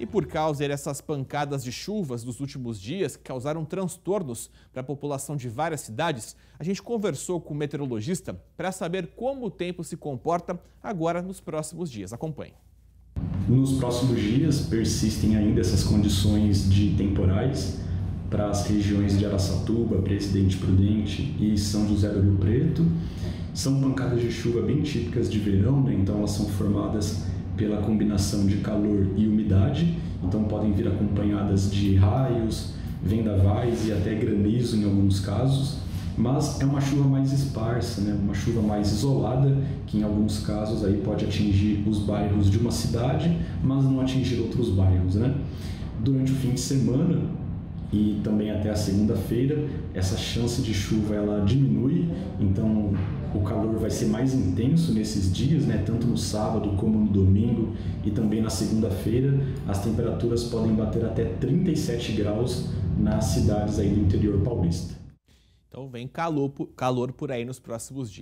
E por causa dessas pancadas de chuvas dos últimos dias que causaram transtornos para a população de várias cidades, a gente conversou com o meteorologista para saber como o tempo se comporta agora nos próximos dias. Acompanhe. Nos próximos dias persistem ainda essas condições de temporais para as regiões de Araçatuba, Presidente Prudente e São José do Rio Preto. São pancadas de chuva bem típicas de verão, né? então elas são formadas pela combinação de calor e umidade, então podem vir acompanhadas de raios, vendavais e até granizo em alguns casos, mas é uma chuva mais esparsa, né? uma chuva mais isolada, que em alguns casos aí pode atingir os bairros de uma cidade, mas não atingir outros bairros. Né? Durante o fim de semana, e também até a segunda-feira essa chance de chuva ela diminui, então o calor vai ser mais intenso nesses dias, né, tanto no sábado como no domingo e também na segunda-feira. As temperaturas podem bater até 37 graus nas cidades aí do interior paulista. Então vem calor, calor por aí nos próximos dias.